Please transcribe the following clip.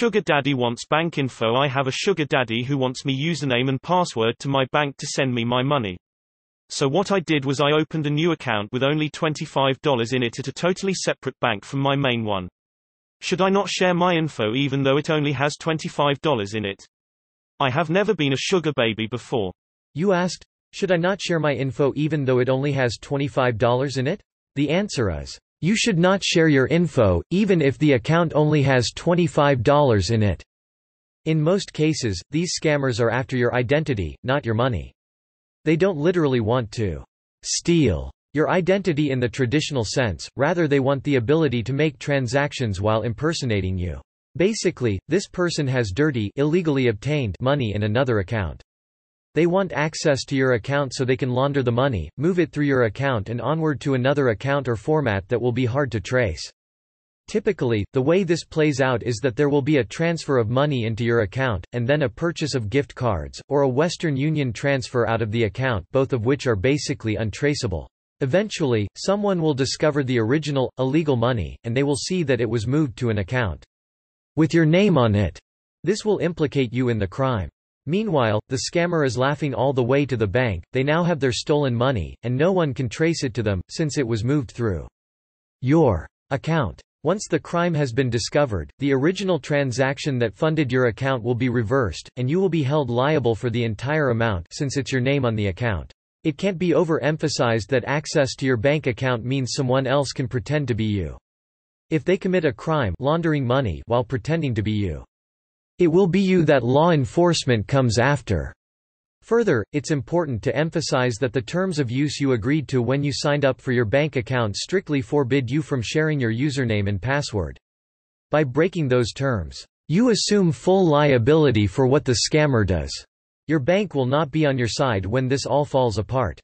sugar daddy wants bank info I have a sugar daddy who wants me username and password to my bank to send me my money. So what I did was I opened a new account with only $25 in it at a totally separate bank from my main one. Should I not share my info even though it only has $25 in it? I have never been a sugar baby before. You asked, should I not share my info even though it only has $25 in it? The answer is, you should not share your info, even if the account only has $25 in it. In most cases, these scammers are after your identity, not your money. They don't literally want to steal your identity in the traditional sense, rather they want the ability to make transactions while impersonating you. Basically, this person has dirty illegally obtained money in another account. They want access to your account so they can launder the money, move it through your account and onward to another account or format that will be hard to trace. Typically, the way this plays out is that there will be a transfer of money into your account, and then a purchase of gift cards, or a Western Union transfer out of the account both of which are basically untraceable. Eventually, someone will discover the original, illegal money, and they will see that it was moved to an account with your name on it. This will implicate you in the crime. Meanwhile, the scammer is laughing all the way to the bank, they now have their stolen money, and no one can trace it to them, since it was moved through your account. Once the crime has been discovered, the original transaction that funded your account will be reversed, and you will be held liable for the entire amount since it's your name on the account. It can't be overemphasized that access to your bank account means someone else can pretend to be you. If they commit a crime laundering money while pretending to be you, it will be you that law enforcement comes after. Further, it's important to emphasize that the terms of use you agreed to when you signed up for your bank account strictly forbid you from sharing your username and password. By breaking those terms, you assume full liability for what the scammer does. Your bank will not be on your side when this all falls apart.